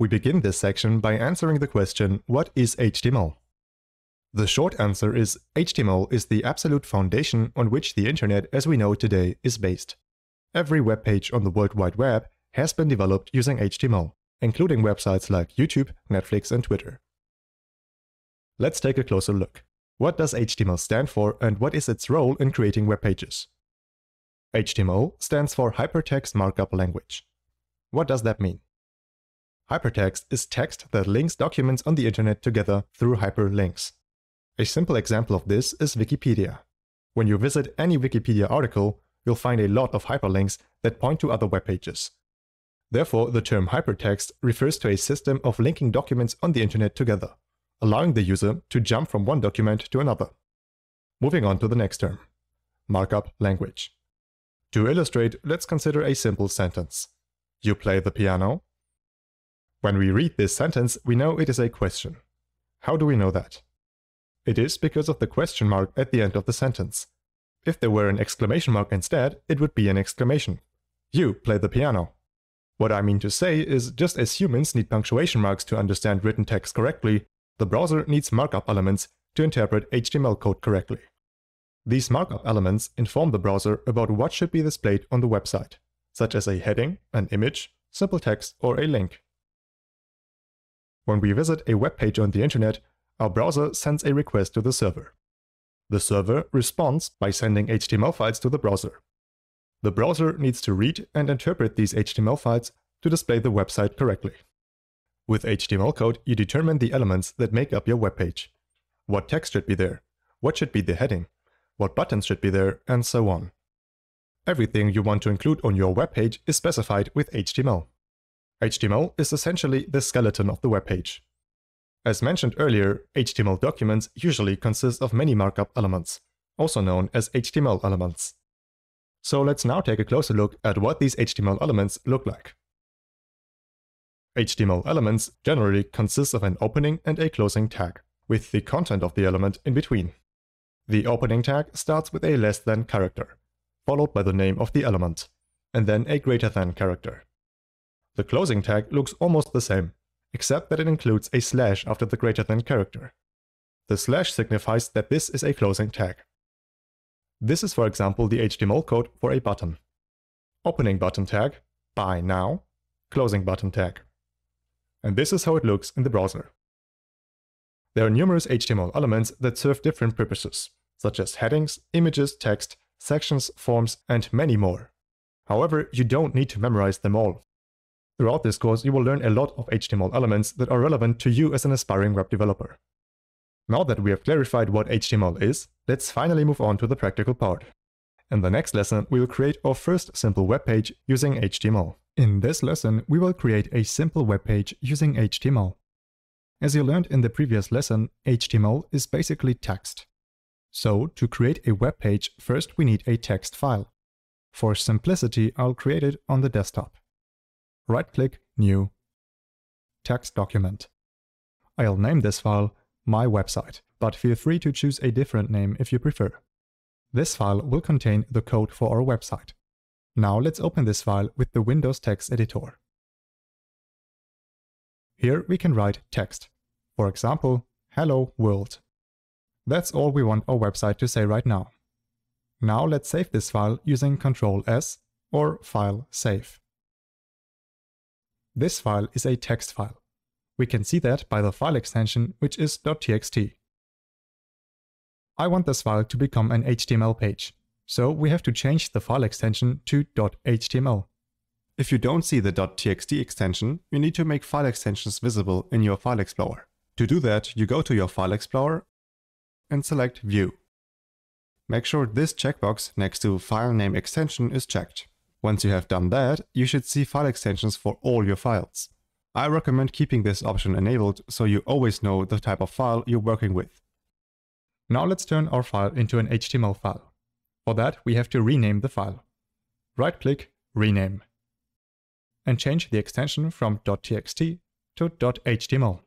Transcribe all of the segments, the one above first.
We begin this section by answering the question, what is HTML? The short answer is HTML is the absolute foundation on which the internet as we know today is based. Every web page on the World Wide Web has been developed using HTML, including websites like YouTube, Netflix, and Twitter. Let's take a closer look. What does HTML stand for and what is its role in creating web pages? HTML stands for Hypertext Markup Language. What does that mean? Hypertext is text that links documents on the internet together through hyperlinks. A simple example of this is Wikipedia. When you visit any Wikipedia article, you'll find a lot of hyperlinks that point to other web pages. Therefore, the term hypertext refers to a system of linking documents on the internet together, allowing the user to jump from one document to another. Moving on to the next term, markup language. To illustrate, let's consider a simple sentence. You play the piano? When we read this sentence, we know it is a question. How do we know that? It is because of the question mark at the end of the sentence. If there were an exclamation mark instead, it would be an exclamation. You play the piano. What I mean to say is just as humans need punctuation marks to understand written text correctly, the browser needs markup elements to interpret HTML code correctly. These markup elements inform the browser about what should be displayed on the website, such as a heading, an image, simple text, or a link. When we visit a web page on the internet, our browser sends a request to the server. The server responds by sending HTML files to the browser. The browser needs to read and interpret these HTML files to display the website correctly. With HTML code, you determine the elements that make up your web page. What text should be there? What should be the heading? What buttons should be there? And so on. Everything you want to include on your web page is specified with HTML. HTML is essentially the skeleton of the web page. As mentioned earlier, HTML documents usually consist of many markup elements, also known as HTML elements. So let's now take a closer look at what these HTML elements look like. HTML elements generally consist of an opening and a closing tag, with the content of the element in between. The opening tag starts with a less than character, followed by the name of the element, and then a greater than character. The closing tag looks almost the same, except that it includes a slash after the greater than character. The slash signifies that this is a closing tag. This is for example the HTML code for a button. Opening button tag, buy now, closing button tag. And this is how it looks in the browser. There are numerous HTML elements that serve different purposes, such as headings, images, text, sections, forms, and many more. However, you don't need to memorize them all. Throughout this course, you will learn a lot of HTML elements that are relevant to you as an aspiring web developer. Now that we have clarified what HTML is, let's finally move on to the practical part. In the next lesson, we will create our first simple web page using HTML. In this lesson, we will create a simple web page using HTML. As you learned in the previous lesson, HTML is basically text. So, to create a web page, first we need a text file. For simplicity, I'll create it on the desktop right-click New, Text Document. I'll name this file My Website, but feel free to choose a different name if you prefer. This file will contain the code for our website. Now let's open this file with the Windows Text Editor. Here we can write text. For example, Hello World. That's all we want our website to say right now. Now let's save this file using Ctrl S or File Save. This file is a text file. We can see that by the file extension, which is .txt. I want this file to become an HTML page, so we have to change the file extension to .html. If you don't see the .txt extension, you need to make file extensions visible in your File Explorer. To do that, you go to your File Explorer and select View. Make sure this checkbox next to File Name Extension is checked. Once you have done that, you should see file extensions for all your files. I recommend keeping this option enabled so you always know the type of file you're working with. Now let's turn our file into an HTML file. For that, we have to rename the file. Right-click, Rename. And change the extension from .txt to .html.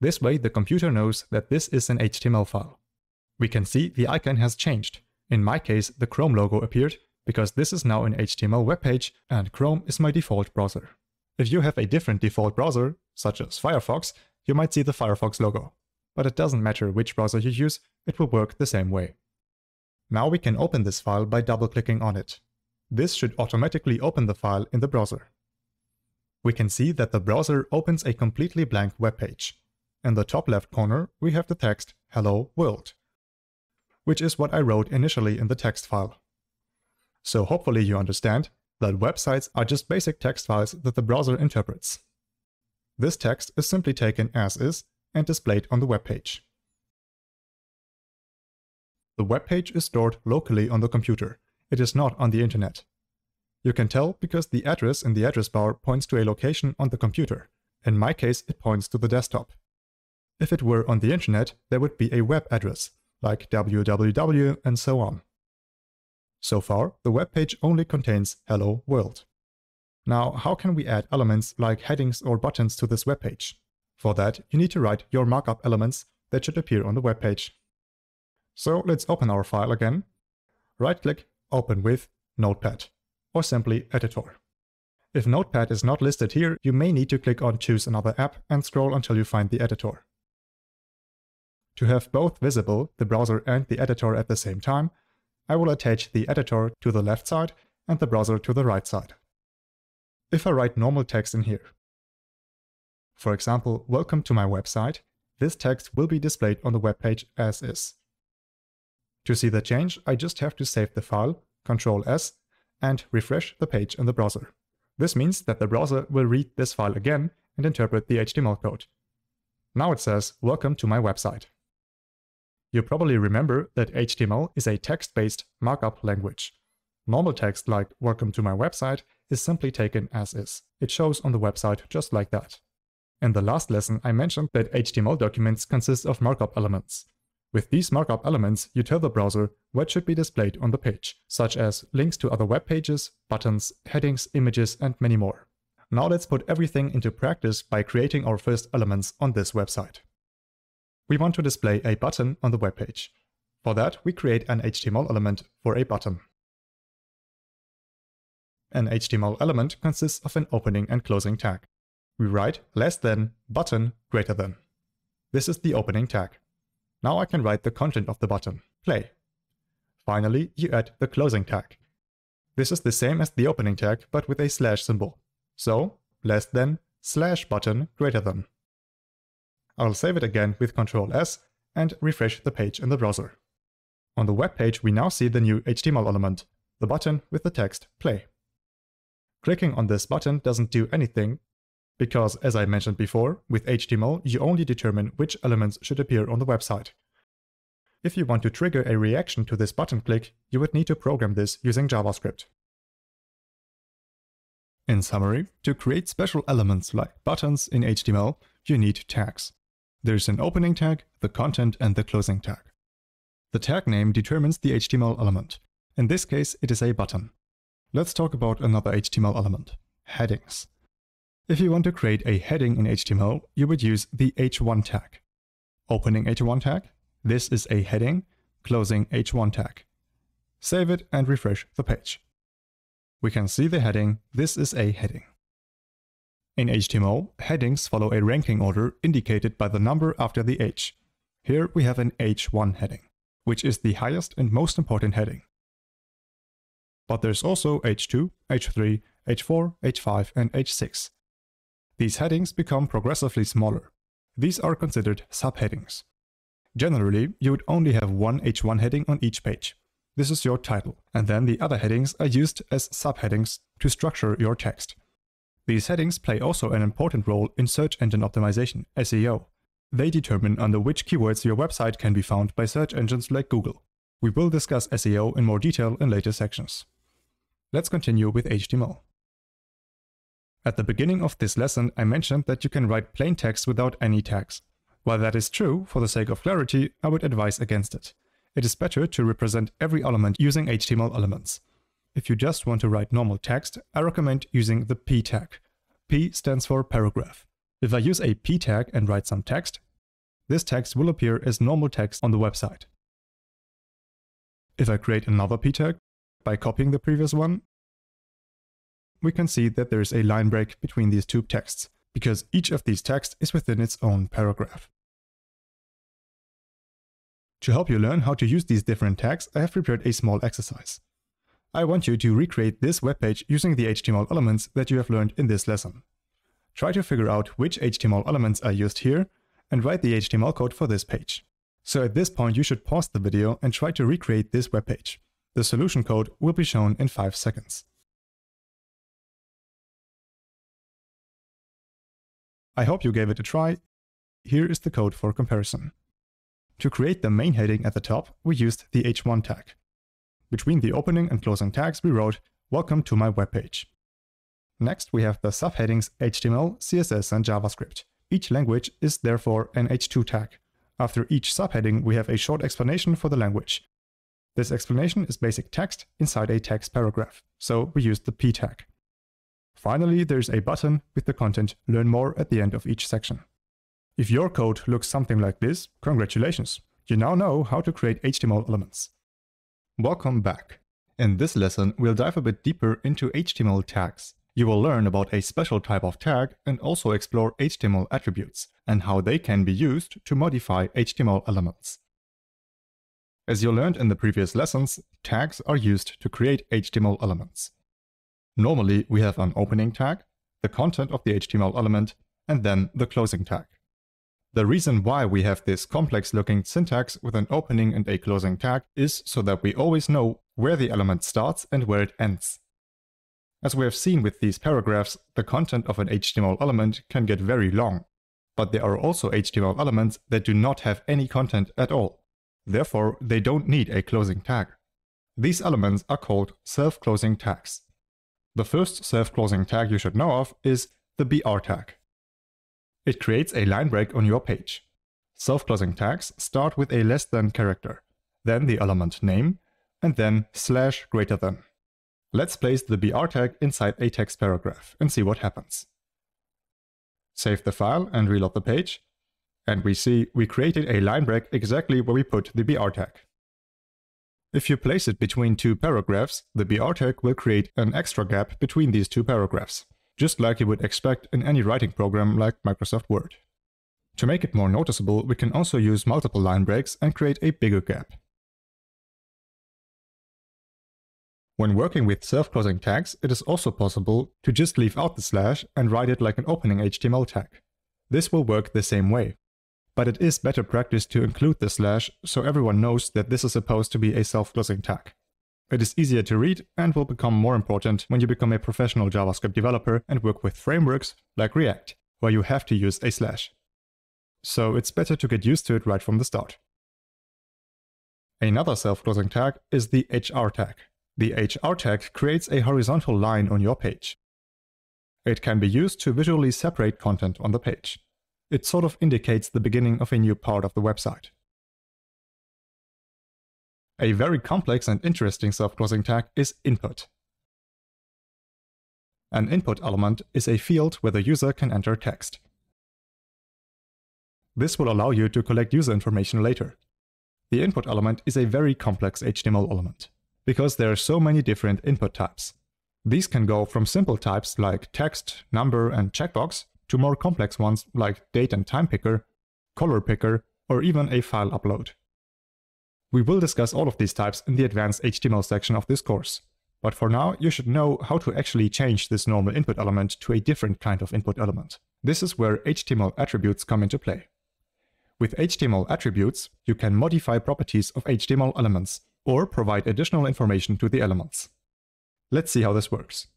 This way the computer knows that this is an HTML file. We can see the icon has changed. In my case, the Chrome logo appeared because this is now an HTML web page and Chrome is my default browser. If you have a different default browser, such as Firefox, you might see the Firefox logo. But it doesn't matter which browser you use, it will work the same way. Now we can open this file by double-clicking on it. This should automatically open the file in the browser. We can see that the browser opens a completely blank web page. In the top left corner, we have the text Hello World, which is what I wrote initially in the text file. So hopefully you understand that websites are just basic text files that the browser interprets. This text is simply taken as is and displayed on the web page. The web page is stored locally on the computer. It is not on the internet. You can tell because the address in the address bar points to a location on the computer. In my case, it points to the desktop. If it were on the internet, there would be a web address, like www and so on. So far, the web page only contains Hello World. Now, how can we add elements like headings or buttons to this web page? For that, you need to write your markup elements that should appear on the web page. So let's open our file again. Right-click, Open with Notepad, or simply Editor. If Notepad is not listed here, you may need to click on Choose another app and scroll until you find the editor. To have both visible, the browser and the editor at the same time, I will attach the editor to the left side and the browser to the right side. If I write normal text in here, for example, welcome to my website, this text will be displayed on the web page as is. To see the change, I just have to save the file, Ctrl S, and refresh the page in the browser. This means that the browser will read this file again and interpret the HTML code. Now it says, welcome to my website. You probably remember that HTML is a text-based markup language. Normal text like welcome to my website is simply taken as is. It shows on the website just like that. In the last lesson I mentioned that HTML documents consist of markup elements. With these markup elements, you tell the browser what should be displayed on the page, such as links to other web pages, buttons, headings, images, and many more. Now let's put everything into practice by creating our first elements on this website we want to display a button on the web page. For that, we create an HTML element for a button. An HTML element consists of an opening and closing tag. We write less than button greater than. This is the opening tag. Now I can write the content of the button, play. Finally, you add the closing tag. This is the same as the opening tag, but with a slash symbol. So, less than slash button greater than. I'll save it again with Ctrl S and refresh the page in the browser. On the web page, we now see the new HTML element, the button with the text play. Clicking on this button doesn't do anything because, as I mentioned before, with HTML you only determine which elements should appear on the website. If you want to trigger a reaction to this button click, you would need to program this using JavaScript. In summary, to create special elements like buttons in HTML, you need tags. There's an opening tag, the content, and the closing tag. The tag name determines the HTML element. In this case, it is a button. Let's talk about another HTML element, headings. If you want to create a heading in HTML, you would use the h1 tag. Opening h1 tag, this is a heading, closing h1 tag. Save it and refresh the page. We can see the heading, this is a heading. In HTML, headings follow a ranking order indicated by the number after the H. Here we have an H1 heading, which is the highest and most important heading. But there's also H2, H3, H4, H5 and H6. These headings become progressively smaller. These are considered subheadings. Generally, you would only have one H1 heading on each page. This is your title, and then the other headings are used as subheadings to structure your text. These headings play also an important role in search engine optimization, SEO. They determine under which keywords your website can be found by search engines like Google. We will discuss SEO in more detail in later sections. Let's continue with HTML. At the beginning of this lesson, I mentioned that you can write plain text without any tags. While that is true, for the sake of clarity, I would advise against it. It is better to represent every element using HTML elements. If you just want to write normal text, I recommend using the p tag. P stands for paragraph. If I use a p tag and write some text, this text will appear as normal text on the website. If I create another p tag by copying the previous one, we can see that there is a line break between these two texts, because each of these texts is within its own paragraph. To help you learn how to use these different tags, I have prepared a small exercise. I want you to recreate this web page using the HTML elements that you have learned in this lesson. Try to figure out which HTML elements are used here and write the HTML code for this page. So at this point you should pause the video and try to recreate this web page. The solution code will be shown in 5 seconds. I hope you gave it a try. Here is the code for comparison. To create the main heading at the top, we used the h1 tag. Between the opening and closing tags, we wrote, Welcome to my webpage. Next, we have the subheadings HTML, CSS, and JavaScript. Each language is therefore an h2 tag. After each subheading, we have a short explanation for the language. This explanation is basic text inside a text paragraph, so we use the p tag. Finally, there's a button with the content Learn More at the end of each section. If your code looks something like this, congratulations! You now know how to create HTML elements. Welcome back. In this lesson, we'll dive a bit deeper into HTML tags. You will learn about a special type of tag and also explore HTML attributes and how they can be used to modify HTML elements. As you learned in the previous lessons, tags are used to create HTML elements. Normally, we have an opening tag, the content of the HTML element, and then the closing tag. The reason why we have this complex looking syntax with an opening and a closing tag is so that we always know where the element starts and where it ends. As we have seen with these paragraphs, the content of an HTML element can get very long, but there are also HTML elements that do not have any content at all. Therefore, they don't need a closing tag. These elements are called self-closing tags. The first self-closing tag you should know of is the BR tag. It creates a line break on your page. Self-closing tags start with a less than character, then the element name, and then slash greater than. Let's place the BR tag inside a text paragraph and see what happens. Save the file and reload the page, and we see we created a line break exactly where we put the BR tag. If you place it between two paragraphs, the BR tag will create an extra gap between these two paragraphs just like you would expect in any writing program like Microsoft Word. To make it more noticeable, we can also use multiple line breaks and create a bigger gap. When working with self-closing tags, it is also possible to just leave out the slash and write it like an opening HTML tag. This will work the same way. But it is better practice to include the slash so everyone knows that this is supposed to be a self-closing tag. It is easier to read and will become more important when you become a professional JavaScript developer and work with frameworks like React, where you have to use a slash. So it's better to get used to it right from the start. Another self-closing tag is the HR tag. The HR tag creates a horizontal line on your page. It can be used to visually separate content on the page. It sort of indicates the beginning of a new part of the website. A very complex and interesting self-closing tag is input. An input element is a field where the user can enter text. This will allow you to collect user information later. The input element is a very complex HTML element, because there are so many different input types. These can go from simple types like text, number, and checkbox to more complex ones like date and time picker, color picker, or even a file upload. We will discuss all of these types in the advanced HTML section of this course. But for now, you should know how to actually change this normal input element to a different kind of input element. This is where HTML attributes come into play. With HTML attributes, you can modify properties of HTML elements or provide additional information to the elements. Let's see how this works.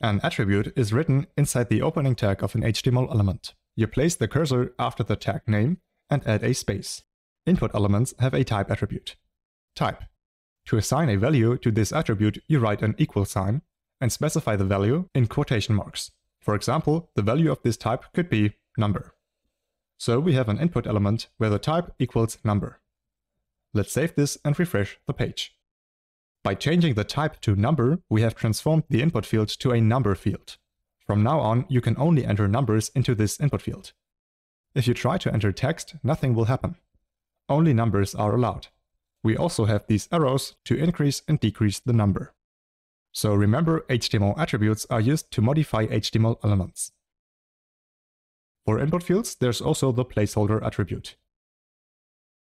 An attribute is written inside the opening tag of an HTML element. You place the cursor after the tag name and add a space. Input elements have a type attribute. Type. To assign a value to this attribute, you write an equal sign and specify the value in quotation marks. For example, the value of this type could be number. So we have an input element where the type equals number. Let's save this and refresh the page. By changing the type to number, we have transformed the input field to a number field. From now on, you can only enter numbers into this input field. If you try to enter text, nothing will happen only numbers are allowed. We also have these arrows to increase and decrease the number. So remember, HTML attributes are used to modify HTML elements. For input fields, there's also the placeholder attribute.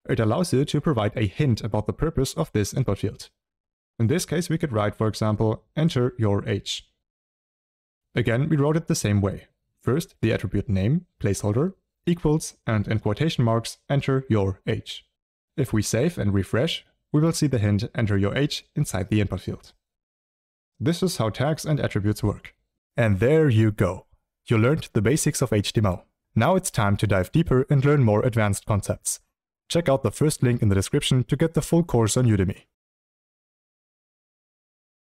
It allows you to provide a hint about the purpose of this input field. In this case, we could write, for example, enter your age. Again, we wrote it the same way. First, the attribute name, placeholder, equals, and in quotation marks, enter your age. If we save and refresh, we will see the hint enter your age inside the input field. This is how tags and attributes work. And there you go. You learned the basics of HTML. Now it's time to dive deeper and learn more advanced concepts. Check out the first link in the description to get the full course on Udemy.